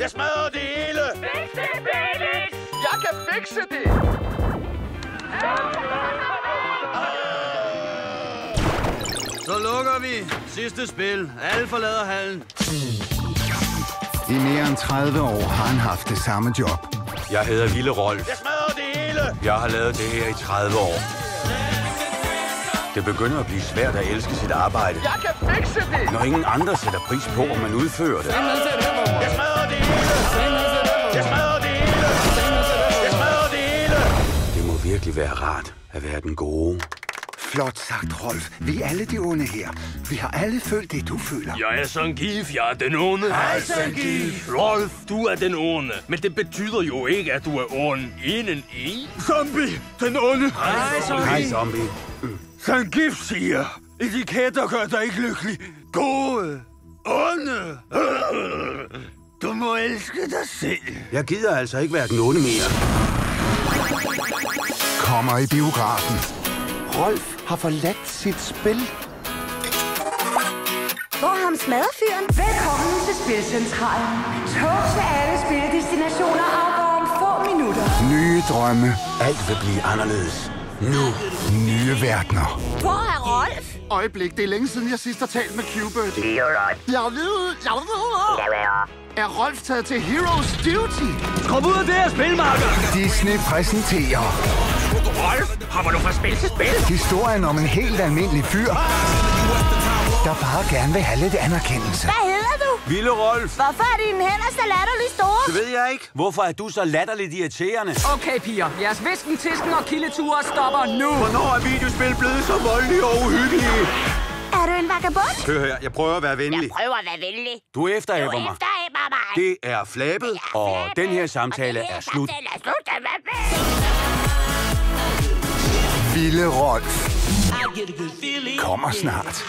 Jeg smadrer det hele! Fix det, Felix! Jeg kan fikse det! Så lukker vi. Sidste spil. Alle forlader hallen. I mere end 30 år har han haft det samme job. Jeg hedder Ville Rolf. Jeg smadrer det hele! Jeg har lavet det her i 30 år. Det begynder at blive svært at elske sit arbejde, Jeg kan fikse det! når ingen andre sætter pris på, om man udfører det. Jeg smadrer det hele! Jeg smadrer det hele! Jeg smadrer det hele! Det må virkelig være rart at være den gode. Flot sagt, Rolf. Vi er alle de onde her. Vi har alle følt det, du føler. Jeg er Sangif, jeg er den onde. Hej, Sangif. Rolf, du er den onde. Men det betyder jo ikke, at du er ond inden i. Zombie! Den onde! Hej, zombie. Sangif siger, etiketter gør dig ikke lykkelig. Gode. Onde. Du må elske dig selv. Jeg gider altså ikke være den onde mere. Kommer i biografen. Rolf har forladt sit spil. Hvor ham smadrefyren? Velkommen til Spilcentralen. Tog til alle spildestinationer afgår om få minutter. Nye drømme. Alt vil blive anderledes. Nu. Nye verdener. Hvor er Rolf? Øjeblik, det er længe siden, jeg sidst har talt med Qbert. Jeg ved, jeg ved. Er Rolf taget til Heroes Duty? Kom ud af det her spilmarker! Disney præsenterer Rolf, hopper du fra spil til spil? historien om en helt almindelig fyr, der bare gerne vil have lidt anerkendelse. Hvad hedder du? Ville Rolf. Hvorfor er dine hænder så latterligt store? Jeg ikke. Hvorfor er du så latterligt irriterende? Okay, piger. Jeres visken, tisken og kildeture stopper nu. Hvornår er videospil blevet så voldelige og uhyggelige? Er du en vagabond? Hør her, jeg prøver at være venlig. Prøv at være venlig. Du efteræber mig. Efteræber mig. Det er flabet, og den her samtale er slut. Ville Rolf kommer snart.